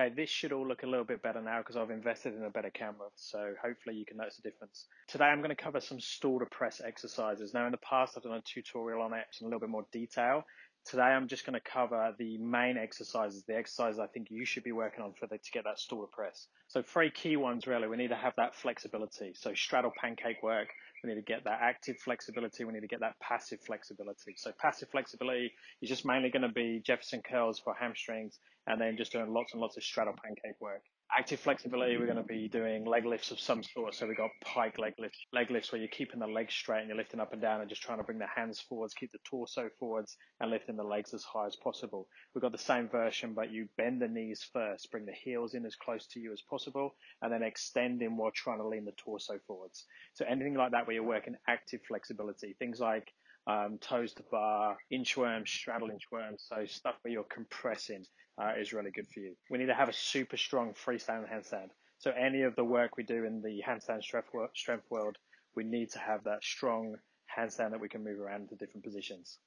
Okay, this should all look a little bit better now because I've invested in a better camera. So hopefully you can notice the difference. Today I'm going to cover some Stalder press exercises. Now in the past I've done a tutorial on it in a little bit more detail. Today I'm just going to cover the main exercises, the exercises I think you should be working on for the, to get that Stalder press. So three key ones really. We need to have that flexibility. So straddle pancake work. We need to get that active flexibility. We need to get that passive flexibility. So passive flexibility is just mainly going to be Jefferson curls for hamstrings and then just doing lots and lots of straddle pancake work. Active flexibility, we're going to be doing leg lifts of some sort. So we've got pike leg lifts, leg lifts where you're keeping the legs straight and you're lifting up and down and just trying to bring the hands forwards, keep the torso forwards and lifting the legs as high as possible. We've got the same version, but you bend the knees first, bring the heels in as close to you as possible, and then extend in while trying to lean the torso forwards. So anything like that where you're working active flexibility, things like um, toes to bar, inchworm, straddle inchworm. So stuff where you're compressing uh, is really good for you. We need to have a super strong freestanding handstand. So any of the work we do in the handstand strength world, we need to have that strong handstand that we can move around to different positions.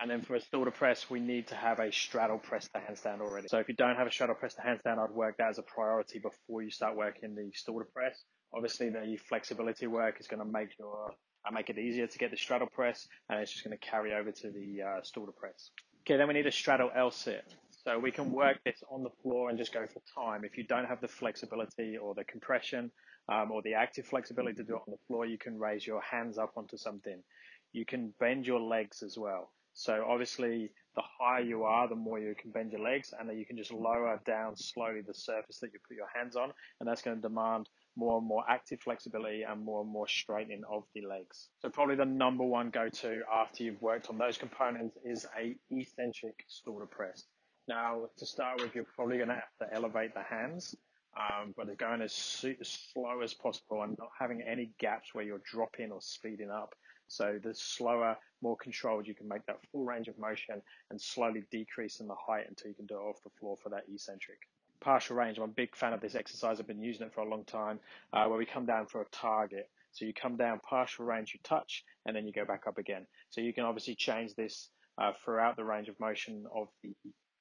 And then for a to press, we need to have a straddle press to handstand already. So if you don't have a straddle press to handstand, I'd work that as a priority before you start working the to press. Obviously, the flexibility work is going to make your I make it easier to get the straddle press and it's just going to carry over to the uh, press. Okay, then we need a straddle L sit. So we can work this on the floor and just go for time. If you don't have the flexibility or the compression um, or the active flexibility to do it on the floor, you can raise your hands up onto something. You can bend your legs as well. So obviously, the higher you are, the more you can bend your legs, and then you can just lower down slowly the surface that you put your hands on, and that's going to demand more and more active flexibility and more and more straightening of the legs. So probably the number one go-to after you've worked on those components is a eccentric to press. Now, to start with, you're probably going to have to elevate the hands, um, but going as, as slow as possible and not having any gaps where you're dropping or speeding up. So the slower, more controlled, you can make that full range of motion and slowly decrease in the height until you can do it off the floor for that eccentric partial range. I'm a big fan of this exercise. I've been using it for a long time, uh, where we come down for a target. So you come down partial range, you touch, and then you go back up again. So you can obviously change this uh, throughout the range of motion of the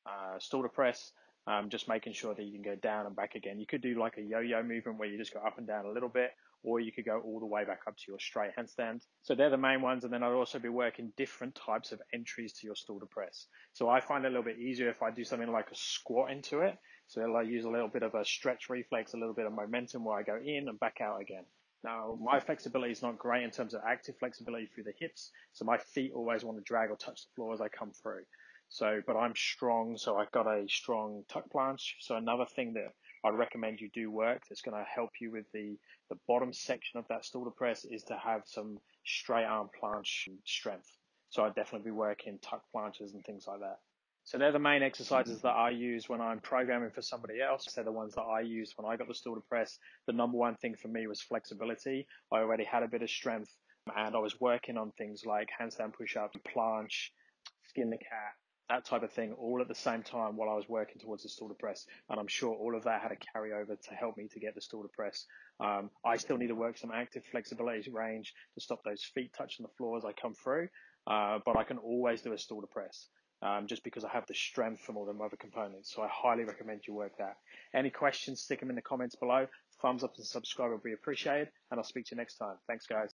uh, to press, um, just making sure that you can go down and back again. You could do like a yo-yo movement where you just go up and down a little bit, or you could go all the way back up to your straight handstand. So they're the main ones. And then I'd also be working different types of entries to your Stalder press. So I find it a little bit easier if I do something like a squat into it. So I use a little bit of a stretch reflex, a little bit of momentum where I go in and back out again. Now, my flexibility is not great in terms of active flexibility through the hips. So my feet always want to drag or touch the floor as I come through. So, but I'm strong. So I've got a strong tuck planche. So another thing that I recommend you do work that's going to help you with the, the bottom section of that Stalder press is to have some straight arm planche strength. So I'd definitely be working tuck planches and things like that. So they're the main exercises that I use when I'm programming for somebody else. They're the ones that I used when I got the Stalder press. The number one thing for me was flexibility. I already had a bit of strength and I was working on things like handstand push-up, planche, skin the cat, that type of thing all at the same time while I was working towards the Stalder press. And I'm sure all of that had a carry over to help me to get the Stalder press. Um, I still need to work some active flexibility range to stop those feet touching the floor as I come through. Uh, but I can always do a Stalder press um, just because I have the strength from all the other components. So I highly recommend you work that. Any questions, stick them in the comments below. Thumbs up and subscribe would be appreciated, and I'll speak to you next time. Thanks, guys.